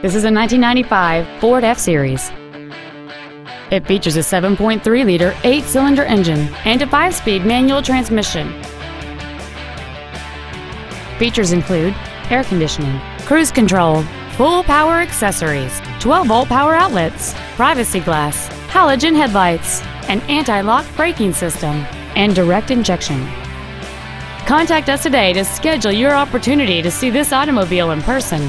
This is a 1995 Ford F-Series. It features a 7.3-liter eight-cylinder engine and a five-speed manual transmission. Features include air conditioning, cruise control, full power accessories, 12-volt power outlets, privacy glass, halogen headlights, an anti-lock braking system, and direct injection. Contact us today to schedule your opportunity to see this automobile in person.